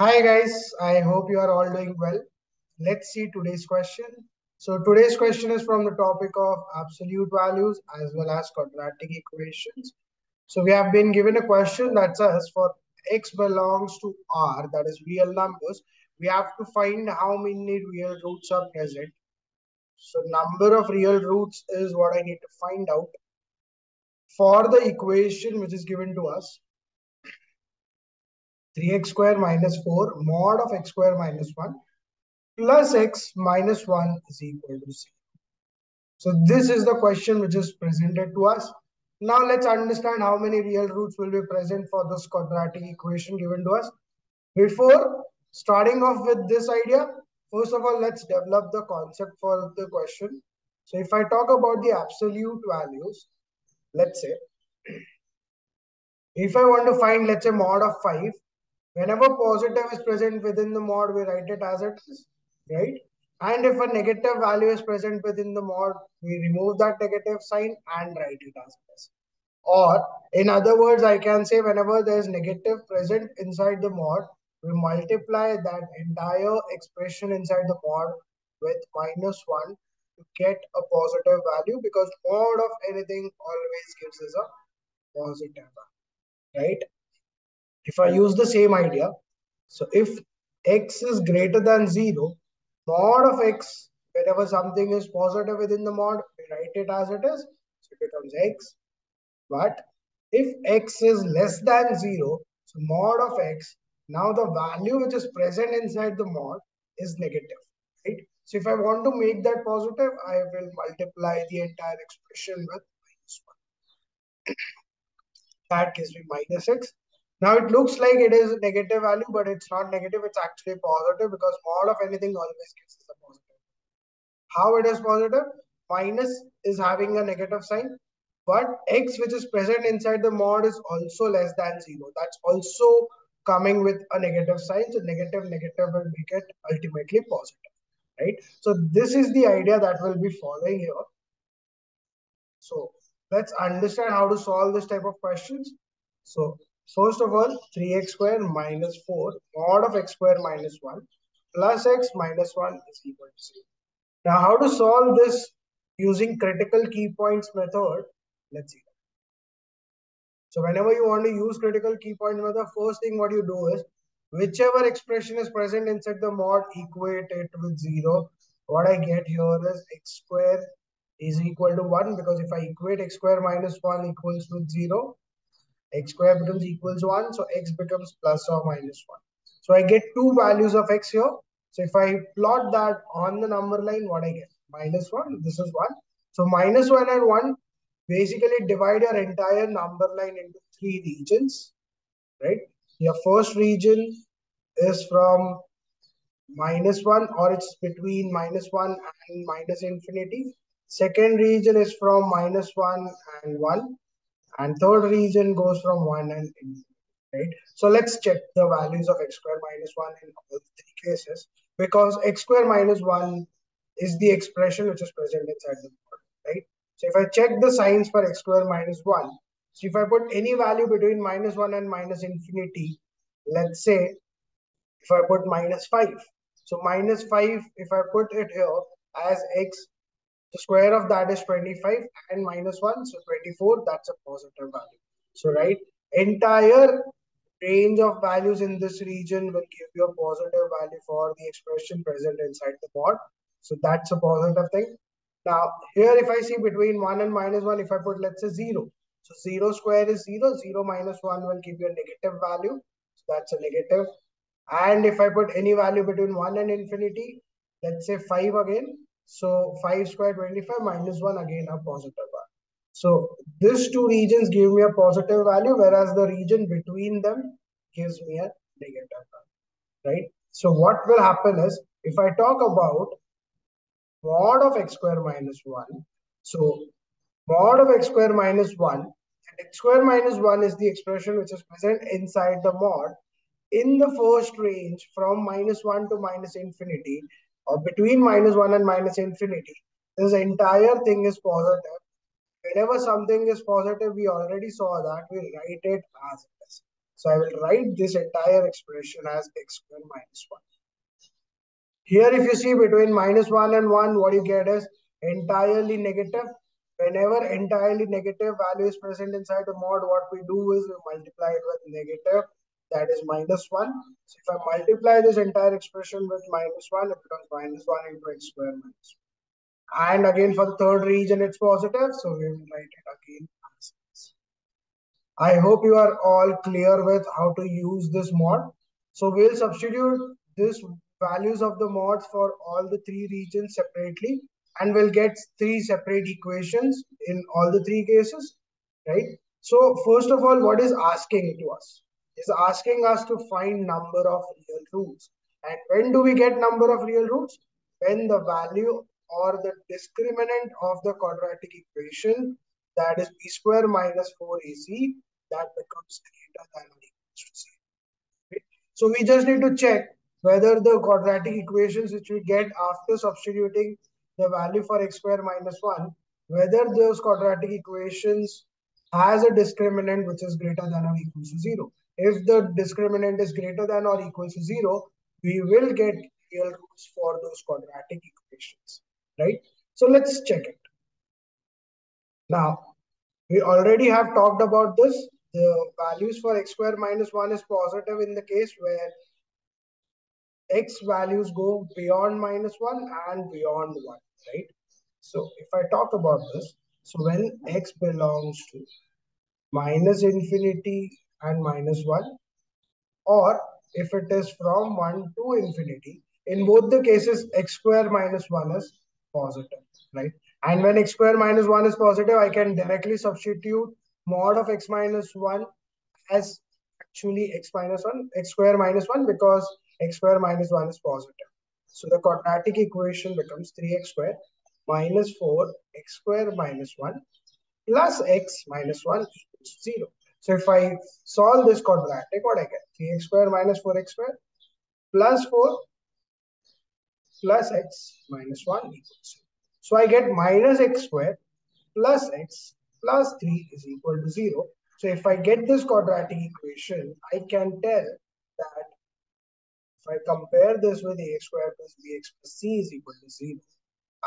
Hi guys, I hope you are all doing well. Let's see today's question. So today's question is from the topic of absolute values as well as quadratic equations. So we have been given a question that says for x belongs to R, that is real numbers, we have to find how many real roots are present. So number of real roots is what I need to find out for the equation which is given to us. 3x square minus 4 mod of x square minus 1 plus x minus 1 is equal to 0. So this is the question which is presented to us. Now let's understand how many real roots will be present for this quadratic equation given to us. Before starting off with this idea, first of all, let's develop the concept for the question. So if I talk about the absolute values, let's say, if I want to find, let's say, mod of 5, Whenever positive is present within the mod, we write it as it is, right? And if a negative value is present within the mod, we remove that negative sign and write it as it is. Or in other words, I can say whenever there is negative present inside the mod, we multiply that entire expression inside the mod with minus 1 to get a positive value because mod of anything always gives us a positive, value, right? If I use the same idea, so if x is greater than 0, mod of x, whenever something is positive within the mod, we write it as it is, so it becomes x. But if x is less than 0, so mod of x, now the value which is present inside the mod is negative, right? So if I want to make that positive, I will multiply the entire expression with minus 1. that gives me minus x. Now it looks like it is negative value, but it's not negative. It's actually positive because mod of anything always gives us a positive. How it is positive? Minus is having a negative sign, but x which is present inside the mod is also less than zero. That's also coming with a negative sign. So negative, negative will make it ultimately positive, right? So this is the idea that will be following here. So let's understand how to solve this type of questions. So First of all, 3x square minus 4 mod of x square minus 1 plus x minus 1 is equal to 0. Now, how to solve this using critical key points method? Let's see. So whenever you want to use critical key point method, first thing what you do is whichever expression is present inside the mod, equate it with 0. What I get here is x square is equal to 1 because if I equate x square minus 1 equals with 0, x square becomes equals 1 so x becomes plus or minus 1 so i get two values of x here. So if i plot that on the number line what i get? Minus 1 this is 1 so minus 1 and 1 basically divide your entire number line into three regions right? Your first region is from minus 1 or it's between minus 1 and minus infinity. Second region is from minus 1 and 1 and third region goes from 1 and right? So let's check the values of x square minus 1 in all three cases because x square minus 1 is the expression which is present inside the model, right? So if I check the signs for x square minus 1, so if I put any value between minus 1 and minus infinity, let's say if I put minus 5, so minus 5, if I put it here as x the square of that is 25 and minus 1. So 24, that's a positive value. So right, entire range of values in this region will give you a positive value for the expression present inside the mod. So that's a positive thing. Now here if I see between 1 and minus 1, if I put let's say 0. So 0 square is 0, 0 minus 1 will give you a negative value. So that's a negative. And if I put any value between 1 and infinity, let's say 5 again, so 5 square 25 minus 1 again a positive one. So these two regions give me a positive value whereas the region between them gives me a negative value, right? So what will happen is if I talk about mod of x square minus 1, so mod of x square minus 1 x square minus 1 is the expression which is present inside the mod in the first range from minus 1 to minus infinity or between minus 1 and minus infinity, this entire thing is positive. Whenever something is positive, we already saw that, we write it as it is. So I will write this entire expression as x square minus 1. Here if you see between minus 1 and 1, what you get is entirely negative. Whenever entirely negative value is present inside a mod, what we do is we multiply it with negative, that is minus 1. So if I multiply this entire expression with minus 1, it becomes minus 1 into x square minus 1. And again for the third region, it's positive, so we will write it again. I hope you are all clear with how to use this mod. So we'll substitute this values of the mods for all the three regions separately and we'll get three separate equations in all the three cases, right? So first of all, what is asking to us? Is asking us to find number of real roots. And when do we get number of real roots? When the value or the discriminant of the quadratic equation, that is b square minus 4ac, that becomes greater than or equal to 0. Right? So we just need to check whether the quadratic equations which we get after substituting the value for x square minus 1, whether those quadratic equations has a discriminant which is greater than or equal to 0. If the discriminant is greater than or equal to 0, we will get real roots for those quadratic equations, right? So let's check it. Now, we already have talked about this. The values for x square minus 1 is positive in the case where x values go beyond minus 1 and beyond 1, right? So if I talk about this, so when x belongs to minus infinity and minus 1, or if it is from 1 to infinity, in both the cases, x square minus 1 is positive, right? And when x square minus 1 is positive, I can directly substitute mod of x minus 1 as actually x minus 1, x square minus 1 because x square minus 1 is positive. So the quadratic equation becomes 3x square minus 4 x square minus 1 plus x minus 1 equals 0. So if I solve this quadratic, what I get? 3x square minus 4x square plus 4 plus x minus 1 equals 0. So I get minus x square plus x plus 3 is equal to 0. So if I get this quadratic equation, I can tell that if I compare this with ax square plus bx plus c is equal to 0,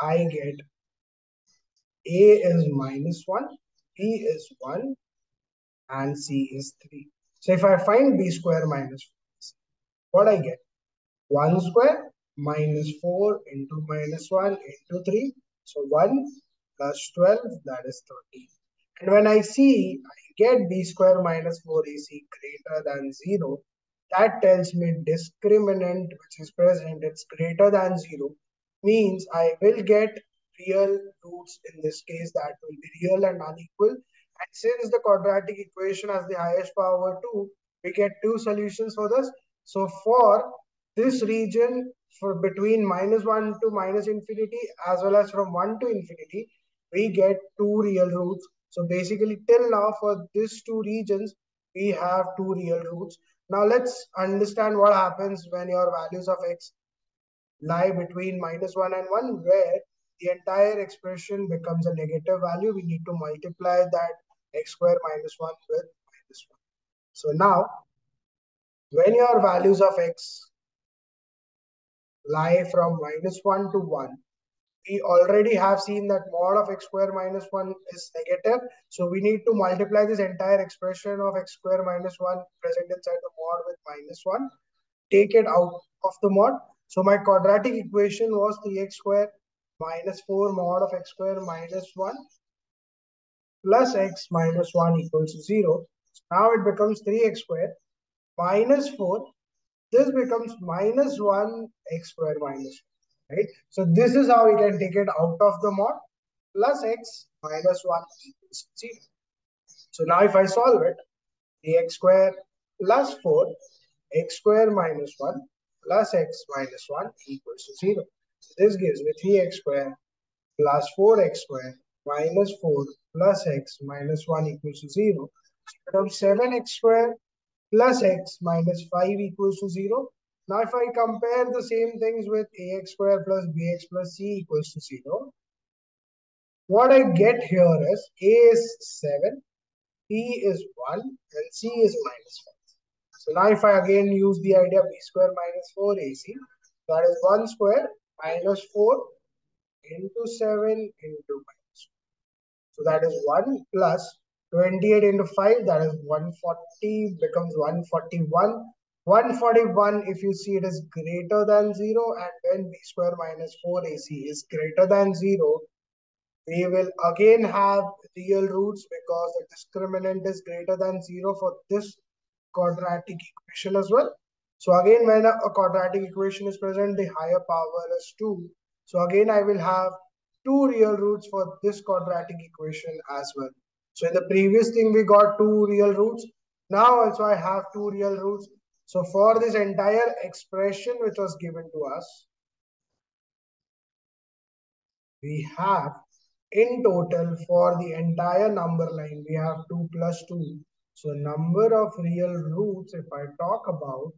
I get a is minus 1, b is 1, and c is 3. So if I find b square minus 4, what I get? 1 square minus 4 into minus 1 into 3. So 1 plus 12, that is 13. And when I see I get b square minus 4ac greater than 0, that tells me discriminant which is present, it's greater than 0, means I will get real roots in this case that will be real and unequal. And since the quadratic equation has the highest power 2, we get two solutions for this. So for this region for between minus 1 to minus infinity as well as from 1 to infinity, we get two real roots. So basically till now for these two regions, we have two real roots. Now let's understand what happens when your values of x lie between minus 1 and 1 where the entire expression becomes a negative value. We need to multiply that x square minus 1 with minus 1. So now when your values of x lie from minus 1 to 1, we already have seen that mod of x square minus 1 is negative. So we need to multiply this entire expression of x square minus 1 present inside the mod with minus 1. Take it out of the mod. So my quadratic equation was 3x square minus 4 mod of x square minus 1 plus x minus 1 equals to 0. Now it becomes 3x square minus 4. This becomes minus 1 x square minus 1 right? So this is how we can take it out of the mod plus x minus 1 equals 0. So now if I solve it, x square plus 4, x square minus 1 plus x minus 1 equals to 0. So this gives me 3x square plus 4x square minus 4 plus x minus 1 equals to 0. So becomes 7x square plus x minus 5 equals to 0. Now, if I compare the same things with ax square plus bx plus c equals to 0, what I get here is a is 7, b is 1, and c is 5. So now if I again use the idea b square minus 4ac, that is 1 square minus 4 into 7 into minus 2. So that is 1 plus 28 into 5, that is 140 becomes 141. 141, if you see it is greater than 0 and when b square minus 4ac is greater than 0, we will again have real roots because the discriminant is greater than 0 for this quadratic equation as well. So again, when a, a quadratic equation is present, the higher power is 2. So again, I will have two real roots for this quadratic equation as well. So in the previous thing, we got two real roots. Now also I have two real roots. So for this entire expression which was given to us, we have in total for the entire number line, we have 2 plus 2. So number of real roots, if I talk about,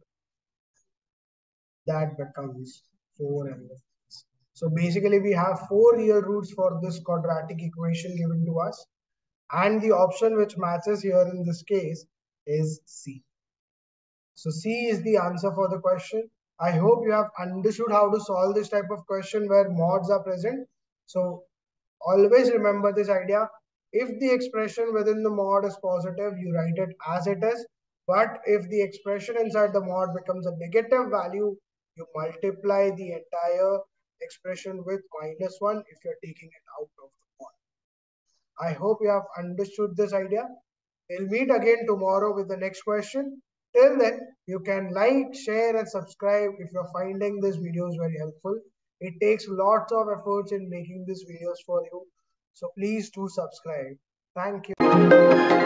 that becomes 4 and so basically we have four real roots for this quadratic equation given to us. And the option which matches here in this case is C. So C is the answer for the question. I hope you have understood how to solve this type of question where mods are present. So always remember this idea. If the expression within the mod is positive, you write it as it is. But if the expression inside the mod becomes a negative value, you multiply the entire expression with minus 1 if you're taking it out of the mod. I hope you have understood this idea. We'll meet again tomorrow with the next question. Till then, you can like, share and subscribe if you're finding this videos very helpful. It takes lots of efforts in making these videos for you. So please do subscribe. Thank you.